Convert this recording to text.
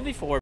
1v4